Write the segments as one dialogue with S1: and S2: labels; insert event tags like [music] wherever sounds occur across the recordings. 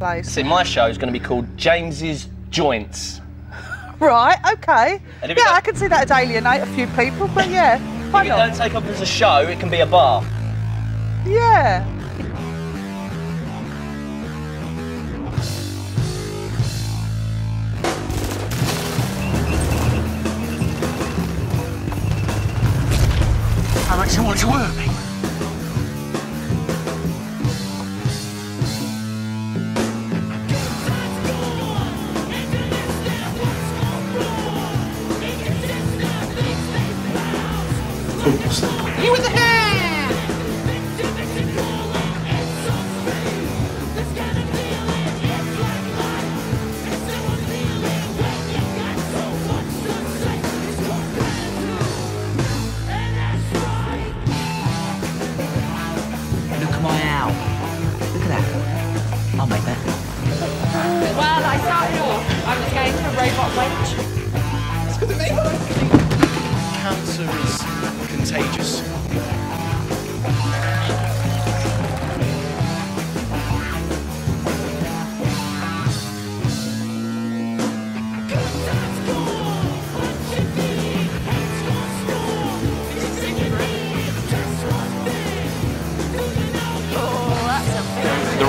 S1: place.
S2: See, my show is going to be called James's Joints. [laughs]
S1: Right, okay.
S2: And if it
S1: Yeah, I can see that would alienate a few people, but yeah, why
S2: If it
S1: not?
S2: don't take off as a show, it can be a bar.
S1: Yeah.
S3: How much you want to work me?
S4: You with the hand!
S3: Look at my owl. Look at that. I'll make that.
S5: Well, I started off, I was going for robot wench.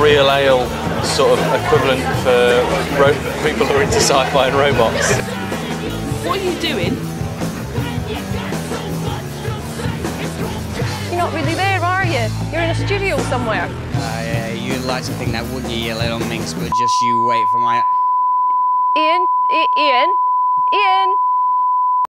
S6: Real ale sort of equivalent for ro- people who are into sci-fi and robots.
S5: What are you doing?
S7: You're not really there, are you? You're in a studio somewhere.
S3: Uh, yeah, you'd like to think that, wouldn't you, you little minx? But just you wait for my.
S7: Ian, I- Ian, Ian.